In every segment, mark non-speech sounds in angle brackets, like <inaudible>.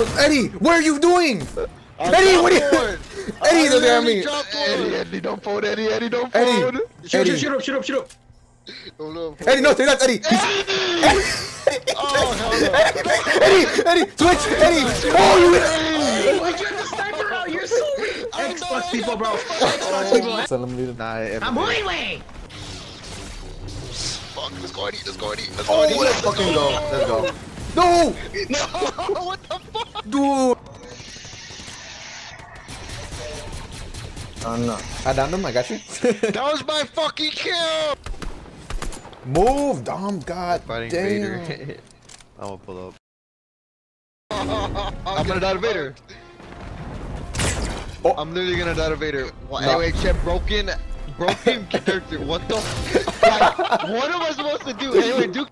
Eddie, what are you doing? I Eddie, what are you? one. <laughs> Eddie, look at me. Eddie, Eddie, don't fold, Eddie, Eddie, don't Eddie. Shoot, Eddie. shoot, shoot up, shoot up, shoot up. Oh, no. Eddie, no, say that, Eddie. Oh, hell no. <laughs> Eddie, Eddie, switch, Eddie. Oh, you. Why'd you have the sniper out? You're so weak. Xbox people, bro. Xbox people. Send him lead. Nah, I'm way way. Fuck, let's go, Eddie. Let's go, Eddie. Let's go, oh, Eddie. Oh, let's fucking go. Let's go. No, No! <laughs> what the fuck? dude. Oh no. I downed him. I got you. <laughs> That was my fucking kill. Move, Dom. God Fighting damn. Vader. <laughs> I'm gonna pull up. I'm gonna die to Vader. Oh. I'm literally gonna die to Vader. Well, No. Anyway, check broken, broken character. What the? like, what am I supposed to do? Anyway, Duke.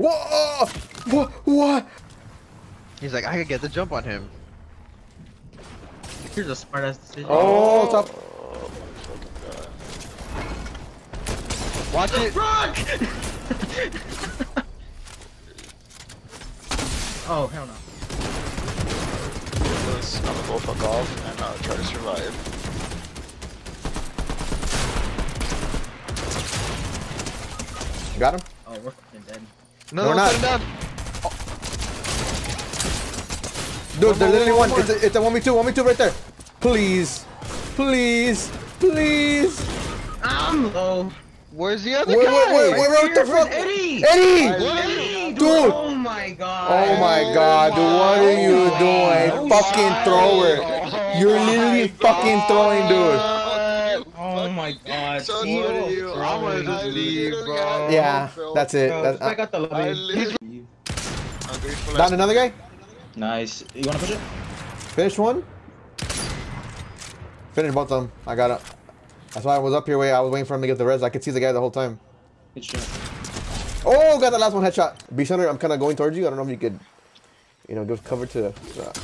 Whoa! What? What? He's like, I could get the jump on him. Here's a smart ass decision. Oh, top. Watch it. Rock! <laughs> oh, hell no. I'm gonna go fuck off and uh, try to survive. Got him. Oh, we're fucking dead. No, No, no, we're put him not. down. Dude, there's literally one. one It's a, it's a 1v2, 1v2 right there. Please. Please. Please. I'm low. Where's the other Wait, guy? wait, wait, wait, what the fuck? Eddie? Eddie! Eddie, Dude. Oh my god. Oh my oh god, dude, what are you doing? Oh fucking my thrower. God. You're literally oh fucking throwing, dude. Oh my god. So Steve. what are you? I'm gonna just leave, bro. Yeah, that's it. Bro, That's, back uh, out the I lobby. I'm down another guy? Nice. You wanna push it? Finish one? Finish both of them. I got it. That's why I was up here waiting. I was waiting for him to get the res. I could see the guy the whole time. Good shot. Oh, got the last one headshot. B center, I'm kind of going towards you. I don't know if you could, you know, give cover to. Uh,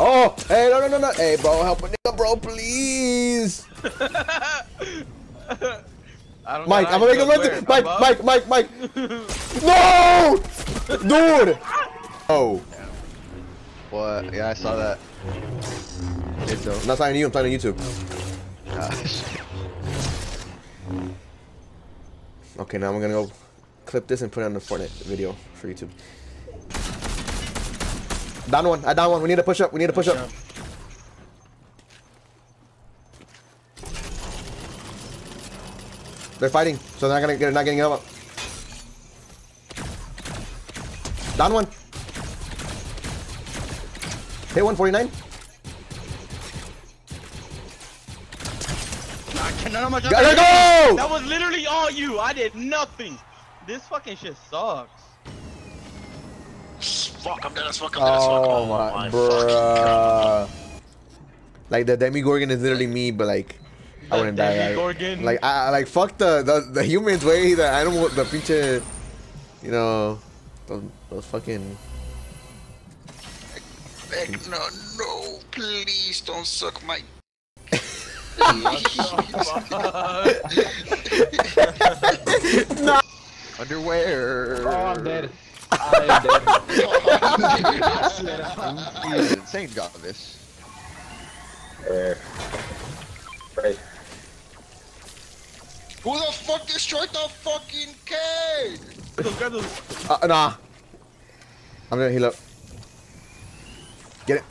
oh, hey, no, no, no, no. Hey, bro, help a nigga, bro, please. <laughs> I don't Mike, know I'm gonna make you him run. where? To, Mike, Mike, Mike, Mike. <laughs> no, dude. Oh, What? Yeah, I saw that. It's though. I'm not talking to you. I'm talking to YouTube. <laughs> Gosh. Okay, now I'm gonna go clip this and put it on the Fortnite video for YouTube. Down one. I down one. We need to push up. We need to push up. They're fighting, so they're not gonna get not getting up. Down one. Hit 149. I cannot much. Gotta go! That was literally all you. I did nothing. This fucking shit sucks. Fuck, I'm dead as fuck. I'm dead as fuck. Oh my, fucking God. bruh. Like the Demigorgon is literally me, but like I wouldn't die. Like, Demigorgon. like I I- like fuck the the, the humans way the animal the pinche, you know, those, those fucking. Beg, no, no, please don't suck my. <laughs> <laughs> Underwear. Oh, I'm dead. I am dead. He's insane, Jarvis. There. Right. Who the fuck destroyed the fucking those- Uh, nah. I'm gonna heal up. Get it.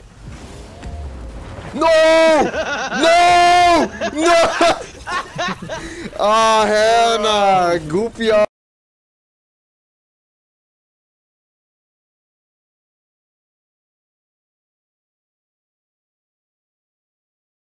No! No! No! oh <laughs> hell nah, goofy ass.